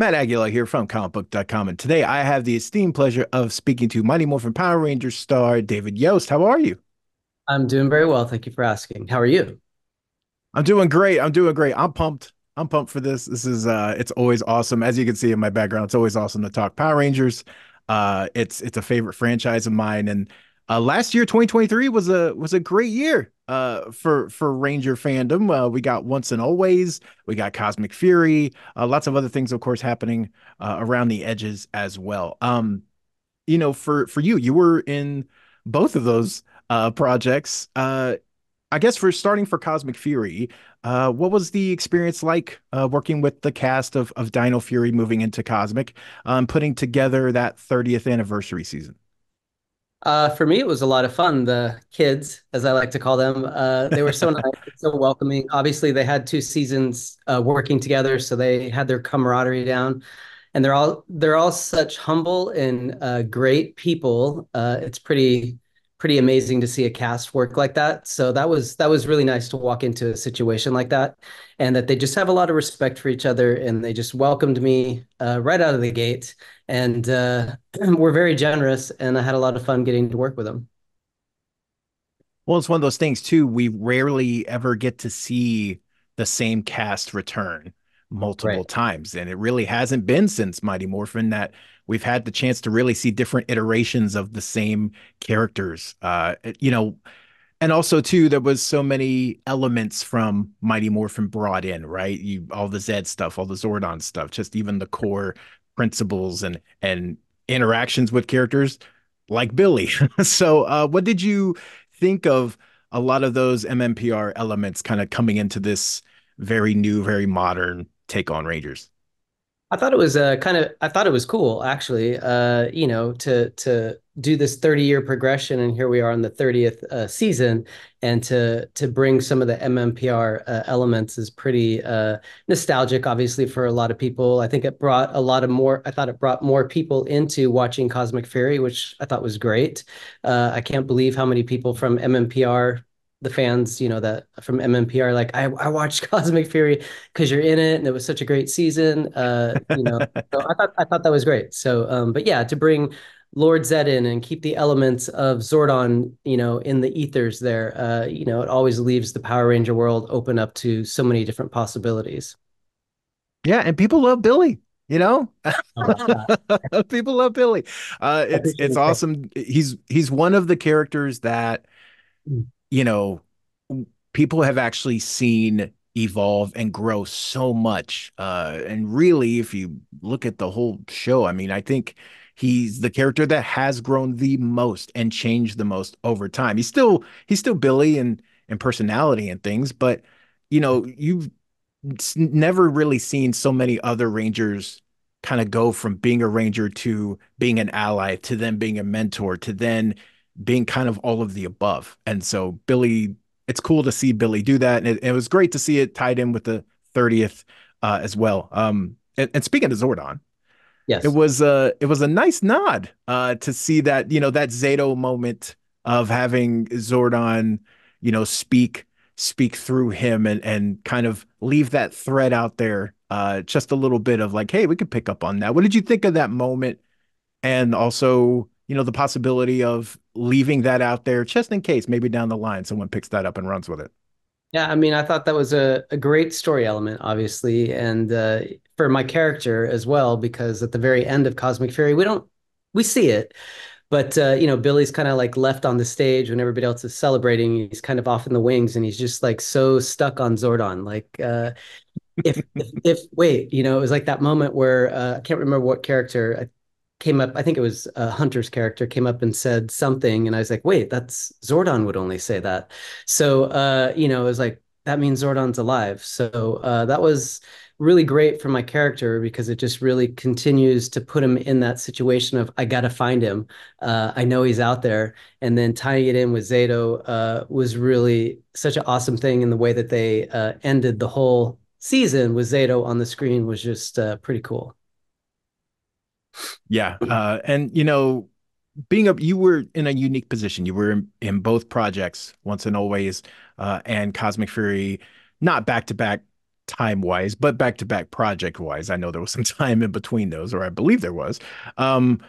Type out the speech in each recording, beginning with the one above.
Matt Aguilar here from comicbook.com. And today I have the esteemed pleasure of speaking to Mighty Morphin Power Rangers star David Yost. How are you? I'm doing very well. Thank you for asking. How are you? I'm doing great. I'm doing great. I'm pumped. I'm pumped for this. This is uh it's always awesome. As you can see in my background, it's always awesome to talk Power Rangers. Uh it's it's a favorite franchise of mine. And uh last year, 2023 was a was a great year uh, for for Ranger fandom. Uh, we got Once and Always, we got Cosmic Fury, uh, lots of other things, of course, happening uh, around the edges as well. Um, you know, for for you, you were in both of those uh, projects. Uh, I guess for starting for Cosmic Fury, what was the experience like working with the cast of of Dino Fury moving into Cosmic, um, putting together that 30th anniversary season? Uh, for me, it was a lot of fun. The kids, as I like to call them, uh, they were so nice, so welcoming. Obviously, they had two seasons uh, working together, so they had their camaraderie down, and they're all they're all such humble and uh, great people. Uh, it's pretty pretty amazing to see a cast work like that. So that was that was really nice to walk into a situation like that, and that they just have a lot of respect for each other, and they just welcomed me uh, right out of the gate, and uh, were very generous, and I had a lot of fun getting to work with them. Well, it's one of those things too. We rarely ever get to see the same cast return multiple right. times, and it really hasn't been since Mighty Morphin that we've had the chance to really see different iterations of the same characters. Uh, you know, and also too, there was so many elements from Mighty Morphin brought in, right? You all the Zed stuff, all the Zordon stuff, just even the core principles and and interactions with characters like Billy. so, uh, what did you think of a lot of those MMPR elements kind of coming into this very new, very modern take on Rangers? I thought it was uh, kind of I thought it was cool actually. Uh, you know, to to do this 30 year progression, and here we are on the 30th uh, season, and to to bring some of the MMPR uh, elements is pretty uh, nostalgic, obviously for a lot of people. I think it brought a lot of more. I thought it brought more people into watching Cosmic Fury, which I thought was great. Uh, I can't believe how many people from MMPR the fans, you know, that from MMPR, like I, I watched Cosmic Fury because you're in it, and it was such a great season. Uh, you know, so I thought I thought that was great. So, um, but yeah, to bring Lord Zed in and keep the elements of Zordon, you know, in the ethers there, uh, you know, it always leaves the Power Ranger world open up to so many different possibilities. Yeah, and people love Billy you know people love billy uh it's it's awesome he's he's one of the characters that mm you know, people have actually seen evolve and grow so much. Uh, and really, if you look at the whole show, I mean, I think he's the character that has grown the most and changed the most over time. He's still he's still Billy and and personality and things, but you know, you've never really seen so many other Rangers kind of go from being a ranger to being an ally to then being a mentor to then being kind of all of the above. And so Billy, it's cool to see Billy do that. And it, it was great to see it tied in with the 30th uh, as well. Um, and, and speaking of Zordon, yes, it was a it was a nice nod uh, to see that you know that Zayto moment of having Zordon, you know, speak speak through him and and kind of leave that thread out there. Uh, just a little bit of like, hey, we could pick up on that. What did you think of that moment? And also, you know, the possibility of leaving that out there just in case maybe down the line someone picks that up and runs with it. Yeah, I mean, I thought that was a, a great story element, obviously, and uh, for my character as well, because at the very end of Cosmic Fury, we don't we see it, but uh, you know, Billy's kind of like left on the stage when everybody else is celebrating. He's kind of off in the wings, and he's just like so stuck on Zordon. Like, uh, if, if, if wait, you know, it was like that moment where uh, I can't remember what character came up, I think it was uh, Hunter's character came up and said something, and I was like, wait, that's Zordon would only say that. So, uh, you know, it was like, that means Zordon's alive. So uh, that was really great for my character because it just really continues to put him in that situation of, I got to find him. Uh, I know he's out there. And then tying it in with Zayto uh, was really such an awesome thing in the way that they uh, ended the whole season with Zayto on the screen was just pretty cool. Yeah. Uh, and, you know, being a, you were in a unique position. You were in, in both projects, Once and Always, uh, and Cosmic Fury, not back to back time wise, but back to back project wise. I know there was some time in between those, or I believe there was. Um,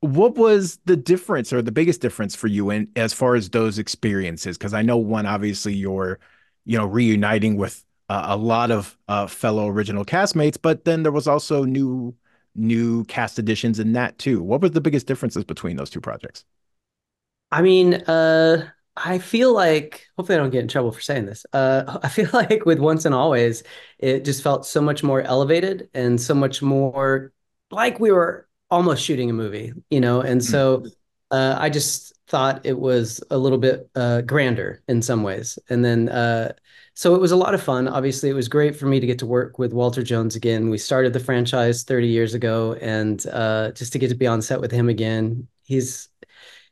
what was the difference or the biggest difference for you in as far as those experiences? Because I know one, obviously, you're, you know, reuniting with uh, a lot of uh, fellow original castmates, but then there was also new new cast additions in that too. What were the biggest differences between those two projects? I mean, uh, I feel like hopefully I don't get in trouble for saying this. Uh, I feel like with Once and Always, it just felt so much more elevated and so much more like we were almost shooting a movie, you know. And so uh, I just thought it was a little bit uh, grander in some ways. And then uh, so it was a lot of fun. Obviously, it was great for me to get to work with Walter Jones again. We started the franchise 30 years ago, and uh, just to get to be on set with him again, he's,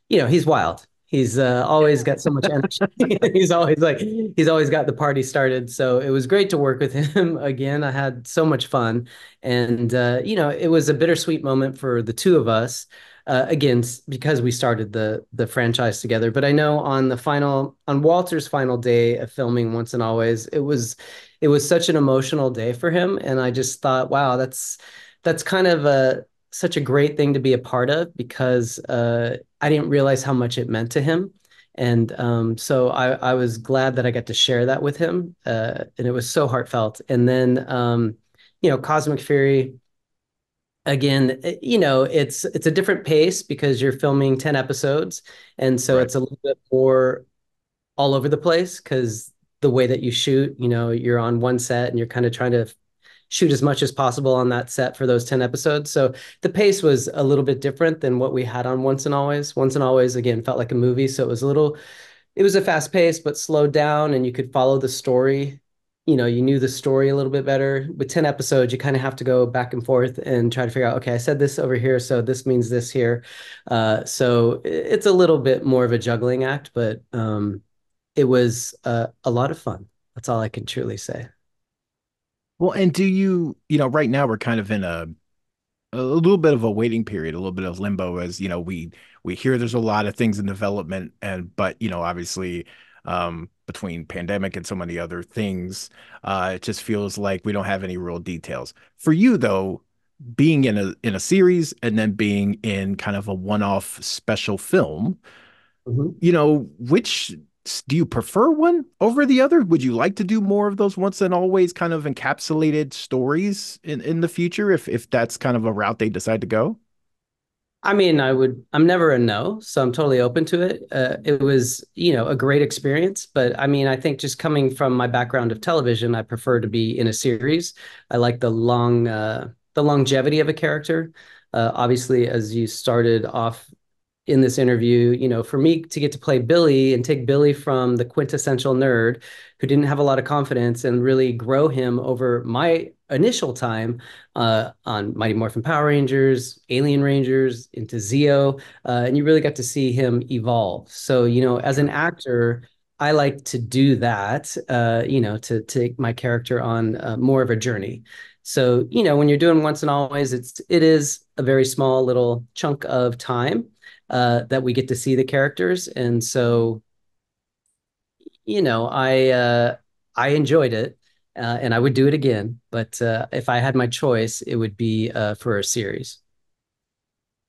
you know, he's wild. He's uh, always got so much energy. he's always like, he's always got the party started. So it was great to work with him again. I had so much fun, and uh, you know, it was a bittersweet moment for the two of us uh, again because we started the the franchise together. But I know on the final on Walter's final day of filming Once and Always, it was it was such an emotional day for him, and I just thought, wow, that's that's kind of a such a great thing to be a part of because uh, I didn't realize how much it meant to him. And um, so I, I was glad that I got to share that with him. Uh, and it was so heartfelt. And then, um, you know, Cosmic Fury, again eh, you know it's it's a different pace because you're filming 10 episodes and so right. it's a little bit more all over the place because the way that you shoot you know you're on one set and you're kind of trying to shoot as much as possible on that set for those 10 episodes so the pace was a little bit different than what we had on once and always once and always again felt like a movie so it was a little it was a fast pace but slowed down and you could follow the story you know you knew the story a little bit better. With 10 episodes you kind of have to go back and forth and try to figure out okay i said this over here so this means this here. Uh, so it's a little bit more of a juggling act but um, it was uh, a lot of fun. That's all i can truly say. Well and do you you know right now we're kind of in a a little bit of a waiting period, a little bit of limbo as, you know, we we hear there's a lot of things in development and but, you know, obviously um between pandemic and so many other things. Uh, it just feels like we don't have any real details. For you, though, being in a in a series and then being in kind of a one-off special film, mm-hmm. you know, which do you prefer one over the other? Would you like to do more of those once and always kind of encapsulated stories in in the future if if that's kind of a route they decide to go? I mean, I would, I'm never a no, so I'm totally open to it. Uh, it was, you know, a great experience. But I mean, I think just coming from my background of television, I prefer to be in a series. I like the long, uh, the longevity of a character. Uh, obviously, as you started off in this interview, you know, for me to get to play Billy and take Billy from the quintessential nerd who didn't have a lot of confidence and really grow him over my initial time uh, on Mighty Morphin Power Rangers, Alien Rangers, into Zeo, uh, and you really got to see him evolve. So, you know, as an actor, I like to do that, uh, you know, to take my character on uh, more of a journey. So, you know, when you're doing once and always, it's it is a very small little chunk of time uh, that we get to see the characters, and so you know, I uh, I enjoyed it, uh, and I would do it again. But uh, if I had my choice, it would be uh, for a series.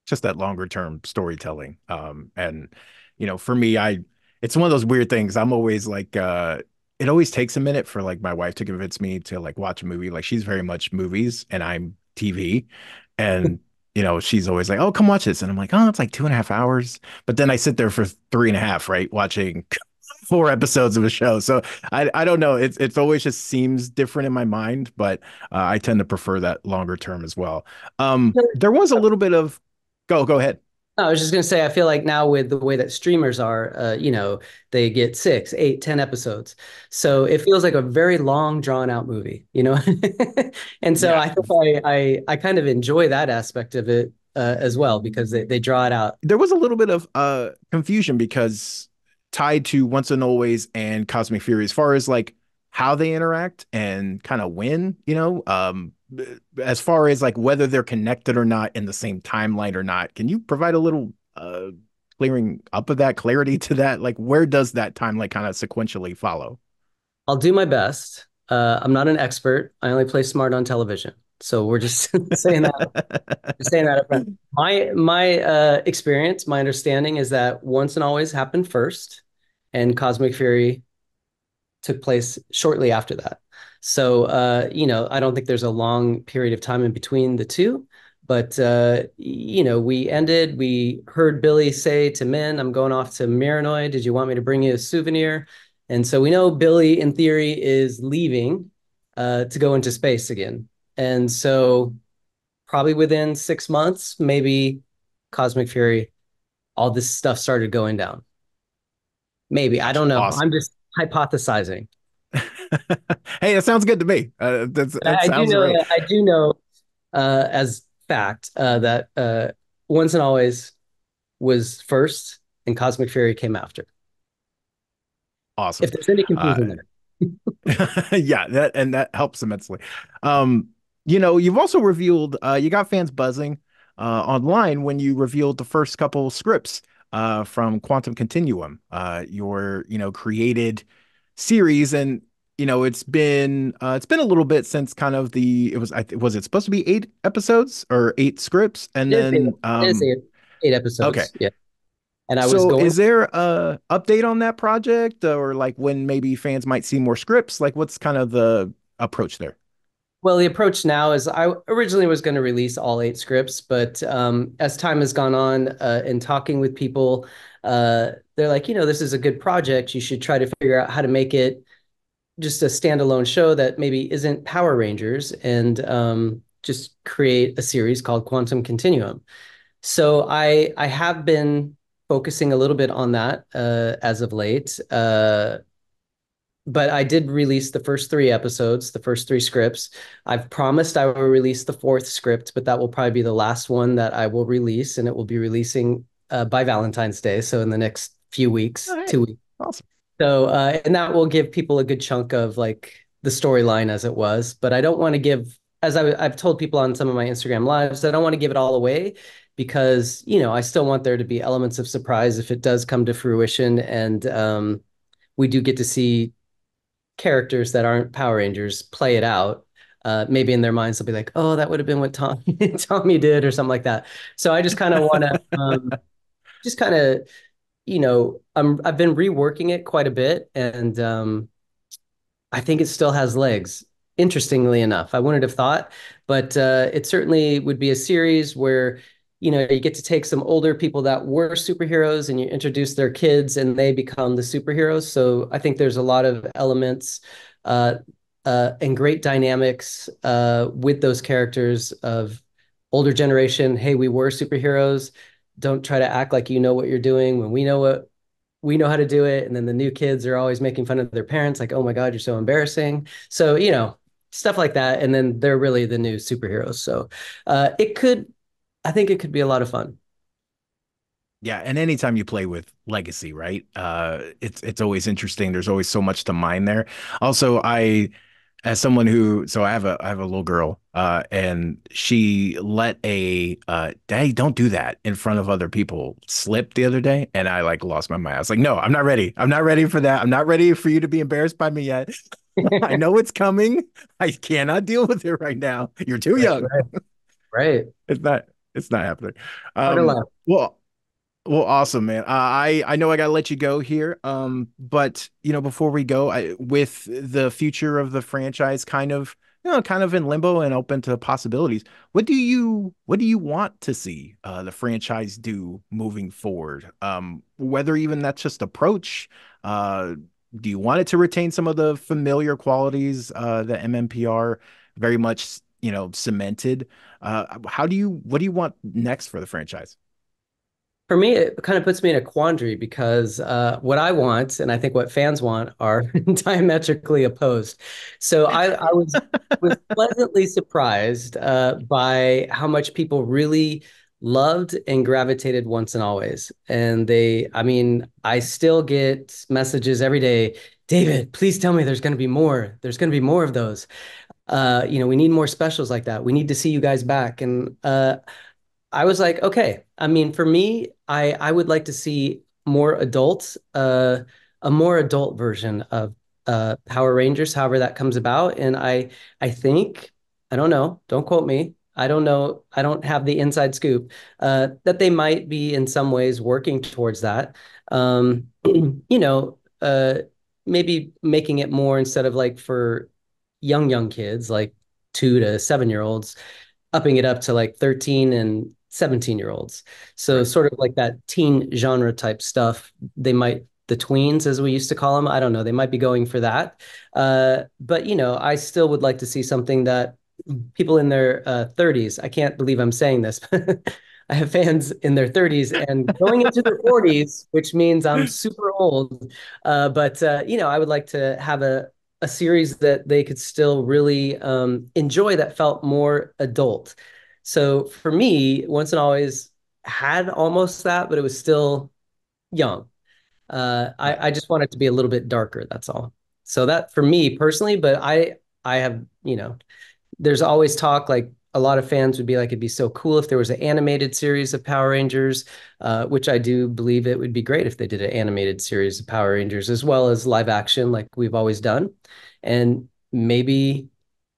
Just that longer term storytelling, um, and you know, for me, I it's one of those weird things. I'm always like, uh, it always takes a minute for like my wife to convince me to like watch a movie. Like she's very much movies, and I'm TV, and you know, she's always like, "Oh, come watch this," and I'm like, "Oh, it's like two and a half hours." But then I sit there for three and a half, right, watching four episodes of a show. So I I don't know. It's it's always just seems different in my mind, but uh, I tend to prefer that longer term as well. Um, there was a little bit of go go ahead. I was just going to say, I feel like now with the way that streamers are, uh, you know, they get six, eight, ten episodes. So it feels like a very long, drawn out movie, you know? and so yeah. I think I, I, I kind of enjoy that aspect of it uh, as well because they, they draw it out. There was a little bit of uh, confusion because tied to Once and Always and Cosmic Fury, as far as like how they interact and kind of when, you know, um, as far as like whether they're connected or not in the same timeline or not. Can you provide a little uh clearing up of that clarity to that? Like where does that timeline kind of sequentially follow? I'll do my best. Uh, I'm not an expert. I only play smart on television. So we're just saying that, saying that. My my uh, experience, my understanding is that once and always happened first, and Cosmic Fury took place shortly after that. So uh, you know, I don't think there's a long period of time in between the two. But uh, you know, we ended. We heard Billy say to Minh, "I'm going off to Mirinoi. Did you want me to bring you a souvenir?" And so we know Billy, in theory, is leaving uh, to go into space again. And so, probably within six months, maybe Cosmic Fury, all this stuff started going down. Maybe I don't know. Awesome. I'm just hypothesizing. hey, that sounds good to me. Uh, that's, that I, do know, I do know. Uh, as fact uh, that uh, Once and Always was first, and Cosmic Fury came after. Awesome. If there's any confusion uh, there. yeah, that and that helps immensely. Um, you know, you've also revealed uh, you got fans buzzing uh, online when you revealed the first couple scripts uh, from Quantum Continuum, uh, your you know created series, and you know it's been uh, it's been a little bit since kind of the it was I was it supposed to be eight episodes or eight scripts, and then um, eight, eight episodes. Okay, yeah. And I was so going. Is there a update on that project, or like when maybe fans might see more scripts? Like, what's kind of the approach there? Well, the approach now is I originally was going to release all eight scripts, but um, as time has gone on uh, and talking with people, uh, they're like, you know, this is a good project. You should try to figure out how to make it just a standalone show that maybe isn't Power Rangers and um, just create a series called Quantum Continuum. So I I have been focusing a little bit on that uh, as of late. Uh, but I did release the first three episodes, the first three scripts. I've promised I will release the fourth script, but that will probably be the last one that I will release, and it will be releasing uh, by Valentine's Day. So in the next few weeks, right. two weeks. Awesome. So uh, and that will give people a good chunk of like the storyline as it was. But I don't want to give, as I, I've told people on some of my Instagram lives, I don't want to give it all away because you know I still want there to be elements of surprise if it does come to fruition, and um, we do get to see characters that aren't Power Rangers play it out. Uh, maybe in their minds they'll be like, "Oh, that would have been what Tom Tommy did," or something like that. So I just kind of want to, um, just kind of, you know, I'm I've been reworking it quite a bit, and um, I think it still has legs. Interestingly enough, I wouldn't have thought, but uh, it certainly would be a series where you know you get to take some older people that were superheroes and you introduce their kids and they become the superheroes. So i think there's a lot of elements uh, uh, and great dynamics uh, with those characters of older generation. Hey we were superheroes don't try to act like you know what you're doing when we know what we know how to do it and then the new kids are always making fun of their parents like oh my god you're so embarrassing so you know stuff like that and then they're really the new superheroes so uh, it could I think it could be a lot of fun. Yeah, and anytime you play with legacy, right? Uh, it's it's always interesting. There's always so much to mine there. Also, I as someone who so I have a I have a little girl, uh, and she let a uh, "Daddy, don't do that" in front of other people slip the other day, and I like lost my mind. I was like, "No, I'm not ready. I'm not ready for that. I'm not ready for you to be embarrassed by me yet. I know it's coming. I cannot deal with it right now. You're too young." Right. right. it's not it's not happening. Um, well, well, awesome, man. Uh, I I know I gotta let you go here. Um, but you know, before we go, I, with the future of the franchise, kind of you know, kind of in limbo and open to possibilities. What do you what do you want to see uh, the franchise do moving forward? Um, whether even that's just approach. Uh, do you want it to retain some of the familiar qualities uh, that MMPR very much you know cemented? Uh, how do you what do you want next for the franchise? For me, it kind of puts me in a quandary because uh, what I want and I think what fans want are diametrically opposed. So I, I was was pleasantly surprised uh, by how much people really loved and gravitated once and always. And they, I mean, I still get messages every day. David, please tell me there's going to be more. There's going to be more of those uh, you know, we need more specials like that. We need to see you guys back. And uh, I was like, okay. I mean, for me, I I would like to see more adults, uh, a more adult version of uh, Power Rangers, however that comes about. And I I think I don't know, don't quote me. I don't know. I don't have the inside scoop uh, that they might be in some ways working towards that. Um, you know, uh, maybe making it more instead of like for young young kids, like two to seven year olds, upping it up to like 13 and 17 year olds. So right. sort of like that teen genre type stuff. They might the tweens as we used to call them. I don't know. They might be going for that. Uh, but you know, I still would like to see something that people in their uh, 30s. I can't believe I'm saying this. I have fans in their 30s and going into their 40s, which means I'm super old. Uh, but uh, you know, I would like to have a a series that they could still really um, enjoy that felt more adult. So for me, Once and Always had almost that, but it was still young. Uh, I, I just want it to be a little bit darker. That's all. So that for me personally, but I I have you know, there's always talk like a lot of fans would be like, it'd be so cool if there was an animated series of Power Rangers, uh, which I do believe it would be great if they did an animated series of Power Rangers as well as live action, like we've always done. And maybe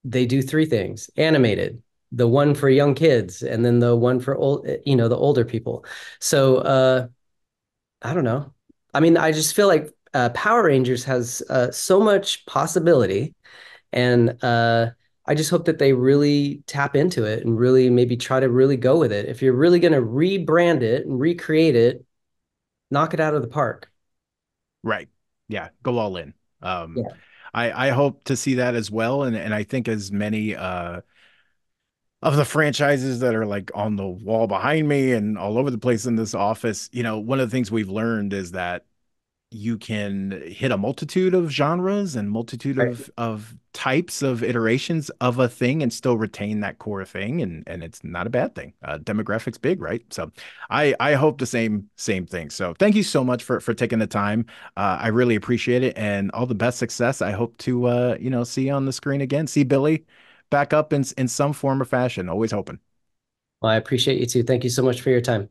they do three things animated, the one for young kids, and then the one for old, you know, the older people. So uh, I don't know. I mean, I just feel like uh, Power Rangers has uh, so much possibility. And, uh, I just hope that they really tap into it and really maybe try to really go with it. If you're really going to rebrand it and recreate it, knock it out of the park. Right. Yeah. Go all in. Um, yeah. I, I hope to see that as well. And, and I think as many, uh, of the franchises that are like on the wall behind me and all over the place in this office, you know, one of the things we've learned is that you can hit a multitude of genres and multitude right. of of types of iterations of a thing and still retain that core thing and and it's not a bad thing. Uh, demographics big right? So i i hope the same same thing. So thank you so much for for taking the time. Uh, i really appreciate it and all the best success. I hope to uh you know see you on the screen again. See billy back up in in some form or fashion always hoping. Well i appreciate you too. Thank you so much for your time